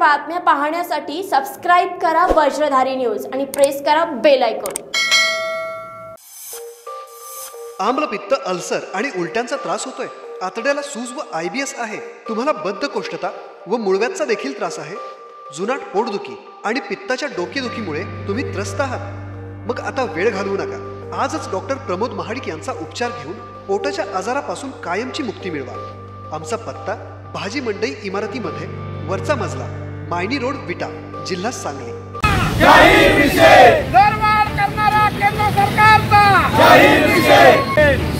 बातम्या पाहण्यासाठी सबस्क्राईब करा वज्रधारी न्यूज आणि प्रेस करा बेल आयकॉन आम्लपित्त अल्सर आणि उलट्यांचा त्रास होतोय. आतड्याला सूज व आय बी एस आहे. तुम्हाला बद्धकोष्ठता व मुळव्याचा देखील त्रास आहे. जुनाट पोटदुखी आणि पित्ताच्या डोकेदुखीमुळे तुम्ही त्रस्त आहात. मग आता वेळ घालवू नका. आजच डॉक्टर प्रमोद महाडिक यांचा उपचार घेऊन पोटाच्या आजारापासून कायमची मुक्ती मिळवा. आमचा पत्ता भाजी मंडई इमारतीमध्ये वरचा मजला. मायनी रोड विटा जिल्हा सांगली. दरबार करणारा केंद्र सरकारचा.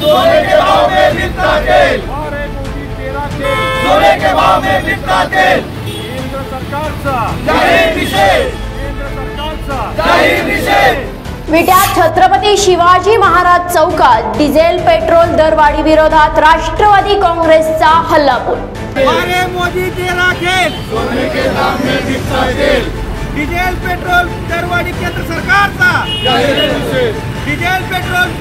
सोने के भाव में बिकता तेल अरे मोदी तेरा के. सोने के भाव में बिकता तेल केंद्र सरकारचा. जाहीर निषेध केंद्र सरकारचा. जाहीर निषेध विट्यात छत्रपती शिवाजी महाराज चौकात डिझेल पेट्रोल दरवाढी विरोधात राष्ट्रवादी काँग्रेसचा हल्लाबोल. अरे मोदी तेरा खेल। सोने के दाम में बिकता तेल डिझेल पेट्रोल दरवाढी केंद्र सरकारचा जाहीर निषेध डिझेल पेट्रोल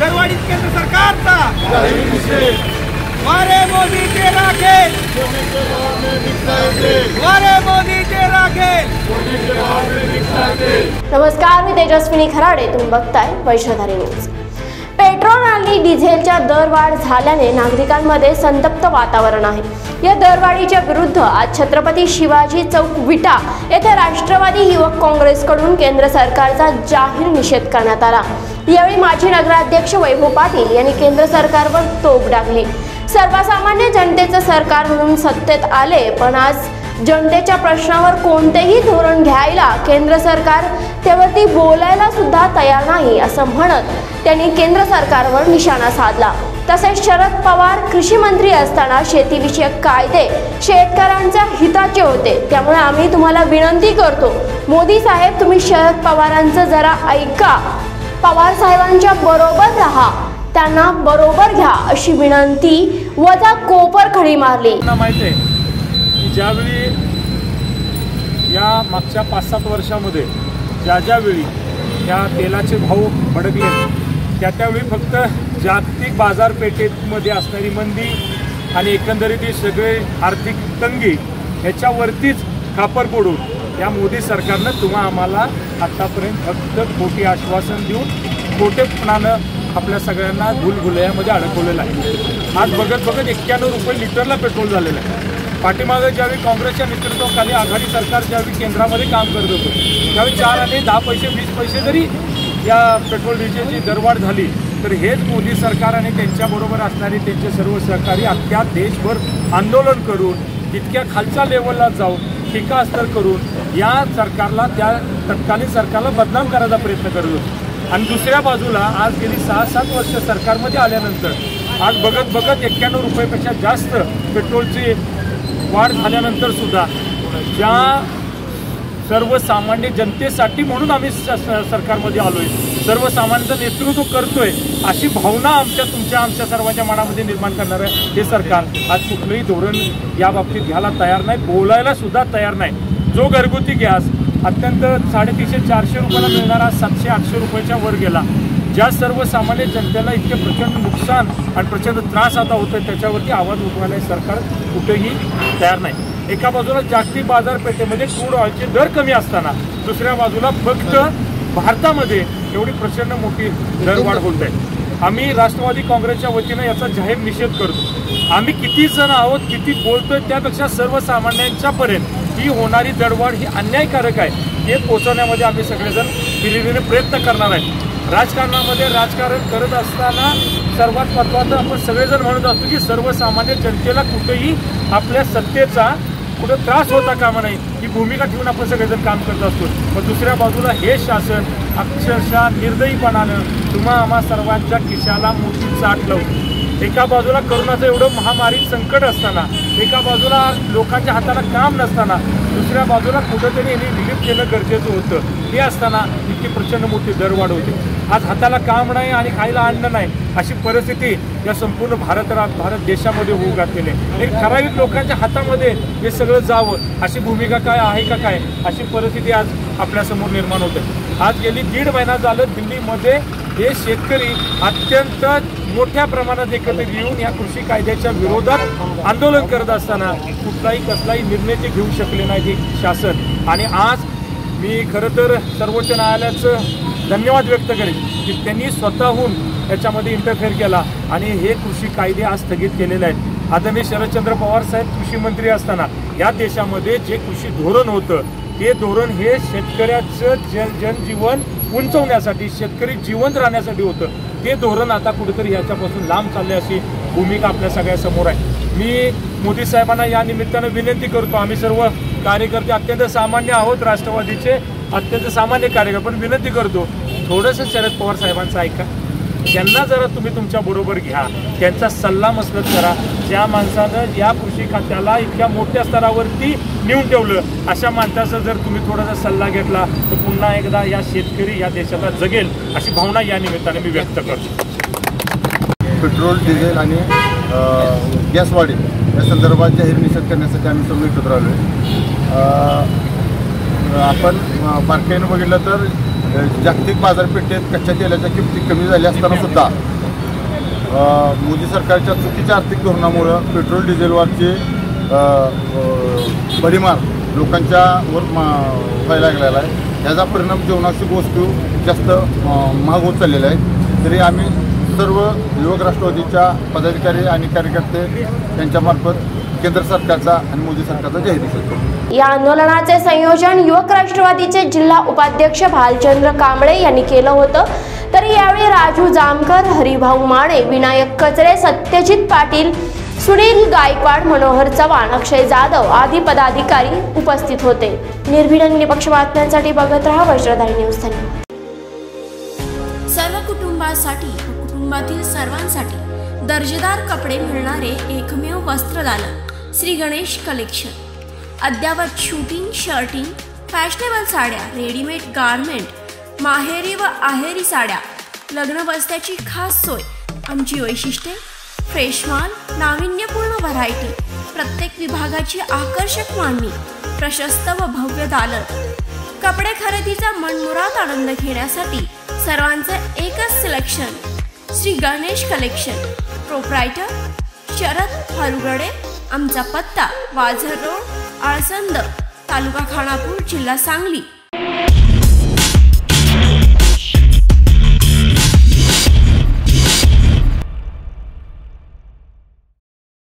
दरवाढी केंद्र सरकारचा जाहीर निषेध अरे मोदी तेरा खेल। सोने के भाव में बिकता तेल अरे मोदी तेरा खेल। सोने के भाव में बिकता तेल नमस्कार मी तेजस्विनी खराडे तुम्ही बघताय वैश्वधारी न्यूज. पेट्रोल आणि डिझेलच्या दरवाढ झाल्याने नागरिकांमध्ये संतप्त वातावरण आहे. या दरवाढीच्या विरुद्ध आज छत्रपती शिवाजी चौक विटा येथे राष्ट्रवादी युवक काँग्रेसकडून केंद्र सरकारचा जाहीर निषेध करण्यात आला. यावेळी माजी नगराध्यक्ष वैभव पाटील यांनी केंद्र सरकारवर तोफ डागली. सर्वसामान्य जनतेचं सरकार म्हणून सत्तेत आले पण आज जनतेच्या प्रश्नावर कोणतेही धोरण घ्यायला केंद्र सरकार त्यावरती बोलायला सुद्धा तयार नाही असं म्हणत त्यांनी केंद्र सरकारवर निशाणा साधला. तसेच शरद पवार कृषी मंत्री असताना शेतीविषयक कायदे शेतकऱ्यांच्या हिताचे होते. त्यामुळे आम्ही तुम्हाला विनंती करतो मोदी साहेब तुम्ही शरद पवारांचं जरा ऐका. पवार साहेबांच्या बरोबर राहा त्यांना बरोबर घ्या अशी विनंती वजा कोपर खडी मारली. माहिती ज्यावेळी या मागच्या पाच सात वर्षामध्ये ज्या ज्यावेळी या तेलाचे भाव भडकले त्या त्यावेळी फक्त जागतिक बाजारपेठेमध्ये असणारी मंदी आणि एकंदरीत ही सगळे आर्थिक तंगी ह्याच्यावरतीच खापर पडून या मोदी सरकारनं तुम्हा आम्हाला आत्तापर्यंत फक्त खोटी आश्वासन देऊन खोटेपणानं आपल्या सगळ्यांना भूलभुलयामध्ये अडकवलेलं आहे. आज बघत बघत एक्क्याण्णव रुपये लिटरला पेट्रोल झालेलं आहे. पाठीमागं ज्यावेळी काँग्रेसच्या नेतृत्वाखाली आघाडी सरकार ज्यावेळी केंद्रामध्ये काम करत होतं त्यावेळी चार आणि दहा पैसे वीस पैसे जरी या पेट्रोल डिझेलची दरवाढ झाली तर हेच मोदी सरकार आणि त्यांच्याबरोबर असणारे त्यांचे सर्व सहकारी अख्ख्या देशभर आंदोलन करून इतक्या खालच्या लेवलला जाऊन टीकास्तर करून या सरकारला त्या तत्कालीन सरकारला बदनाम करायचा प्रयत्न करत होतो. आणि दुसऱ्या बाजूला आज गेली सहा सात वर्ष सरकारमध्ये आल्यानंतर आज बघत बघत एक्क्याण्णव रुपयापेक्षा जास्त पेट्रोलची वाढ झाल्यानंतर सुद्धा ज्या सर्वसामान्य जनतेसाठी म्हणून आम्ही स- स- सरकारमध्ये आलोय सर्वसामान्यांचं नेतृत्व करतोय अशी भावना आमच्या तुमच्या आमच्या सर्वांच्या मनामध्ये निर्माण करणारं हे सरकार. आज कुठलंही धोरण या बाबतीत घ्यायला तयार नाही बोलायला सुद्धा तयार नाही. जो घरगुती गॅस अत्यंत साडेतीनशे चारशे रुपयाला मिळणारा सातशे आठशे रुपयाच्या वर गेला ज्या सर्वसामान्य जनतेला इतके प्रचंड नुकसान आणि प्रचंड त्रास आता होतोय त्याच्यावरती आवाज उठवायला सरकार कुठेही तयार नाही. एका बाजूला जागतिक बाजारपेठेमध्ये क्रूड ऑइलचे दर कमी असताना दुसऱ्या बाजूला फक्त भारतामध्ये एवढी प्रचंड मोठी दरवाढ होत आहे. आम्ही राष्ट्रवादी काँग्रेसच्या वतीनं याचा जाहीर निषेध करतो. आम्ही किती जण आहोत किती बोलतोय त्यापेक्षा सर्वसामान्यांच्या पर्यंत ही होणारी दरवाढ ही अन्यायकारक आहे हे पोहोचवण्यामध्ये आम्ही सगळेजण दिलेले प्रयत्न करणार आहे. राजकारणामध्ये राजकारण करत असताना सर्वात महत्त्वाचं आपण सगळेजण म्हणत असतो की सर्वसामान्य जनतेला कुठेही आपल्या सत्तेचा कुठं त्रास होता कामा नाही ही भूमिका ठेवून आपण सगळेजण काम करत असतो. पण दुसऱ्या बाजूला हे शासन अक्षरशः निर्दयीपणानं तुम्हा आम्हा सर्वांच्या खिशाला मोठी चाट लावतो एका बाजूला करोनाचं एवढं महामारी संकट असताना एका बाजूला लोकांच्या हाताला काम नसताना दुसऱ्या बाजूला कुठंतरी यांनी रिलीफ केलं गरजेचं होतं. हे असताना इतकी प्रचंड मोठी दरवाढ वाढवते आज हाताला काम नाही आणि खायला अन्न नाही अशी परिस्थिती या संपूर्ण भारत भारत देशामध्ये होऊ घातलेली आहे. एक ठराविक लोकांच्या हातामध्ये हे सगळं जावं अशी भूमिका काय आहे का काय? अशी परिस्थिती आज आपल्यासमोर निर्माण होते. आज गेली दीड महिना झालं दिल्लीमध्ये हे शेतकरी अत्यंत मोठ्या प्रमाणात एकत्रित येऊन या कृषी कायद्याच्या विरोधात आंदोलन करत असताना कुठलाही कसलाही निर्णय ते घेऊ शकले नाही शासन. आणि आज मी खरं तर सर्वोच्च न्यायालयाचं धन्यवाद व्यक्त करेन की त्यांनी स्वतःहून याच्यामध्ये इंटरफेअर केला आणि हे कृषी कायदे आज स्थगित केलेले आहेत. आदरणीय शरदचंद्र पवार साहेब कृषी मंत्री असताना या देशामध्ये जे कृषी धोरण होतं ते धोरण हे शेतकऱ्याचं जन जनजीवन उंचवण्यासाठी शेतकरी जिवंत राहण्यासाठी होतं. ते धोरण आता कुठेतरी ह्याच्यापासून लांब चालले अशी भूमिका आपल्या सगळ्यासमोर आहे. मी मोदी साहेबांना या निमित्तानं विनंती करतो आम्ही सर्व कार्यकर्ते अत्यंत सामान्य आहोत राष्ट्रवादीचे. अत्यंत सामान्य कार्यक्रम पण विनंती करतो थोडंसं शरद पवार साहेबांचं ऐका. त्यांना जरा तुम्ही तुमच्या बरोबर घ्या. त्यांचा सल्ला मसलत करा. ज्या माणसानं या कृषी खात्याला इतक्या मोठ्या स्तरावरती नेऊन ठेवलं अशा माणसाचा जर तुम्ही थोडासा सल्ला घेतला तर पुन्हा एकदा या शेतकरी या देशाला जगेल अशी भावना या निमित्ताने मी व्यक्त करतो. पेट्रोल डिझेल आणि गॅस वाढेल या संदर्भात जाहीर निषेध करण्यासाठी आम्ही सर्व एकत्र आलो आहे आपण बारकाईनं बघितलं तर जागतिक बाजारपेठेत कच्च्या तेलाच्या किमती कमी झाल्या असताना सुद्धा मोदी सरकारच्या चुकीच्या आर्थिक धोरणामुळं पेट्रोल डिझेलवरचे परिमाण लोकांच्या वर व्हायला लागलेला आहे. ह्याचा परिणाम जीवनाची वस्तू जास्त महाग होत चाललेला आहे. तरी आम्ही सर्व युवक राष्ट्रवादीच्या पदाधिकारी आणि कार्यकर्ते त्यांच्यामार्फत केंद्र सरकारचा आणि मोदी सरकारचा जाहीर निषेध या आंदोलनाचे संयोजन युवक राष्ट्रवादीचे जिल्हा उपाध्यक्ष भालचंद्र कांबळे यांनी केलं होतं. तर यावेळी राजू जामकर हरिभाऊ माने विनायक कचरे सत्यजित पाटील सुनील गायकवाड मनोहर चव्हाण अक्षय जाधव आदी पदाधिकारी उपस्थित होते. निर्भीड निपक्ष बातम्यांसाठी बघत रहा वज्रधारी न्यूज धन्यवाद. सर्व कुटुंबासाठी कुटुंबातील सर्वांसाठी दर्जेदार कपडे मिळणारे एकमेव वस्त्रदालन श्री गणेश कलेक्शन अद्यावत शूटिंग शर्टिंग फॅशनेबल साड्या रेडीमेड गारमेंट माहेरी व आहेरी साड्या लग्न बस्त्याची खास सोय आमची वैशिष्ट्ये फ्रेश माल नाविन्यपूर्ण व्हरायटी प्रत्येक विभागाची आकर्षक मांडणी प्रशस्त व भव्य दालन. कपडे खरेदीचा मनमुराद आनंद घेण्यासाठी सर्वांचं एकच selection Shri Ganesh collection proprietor Sharad Harugade आमचा पत्ता वाझर रोड आळसंद तालुका खानापूर जिल्हा सांगली.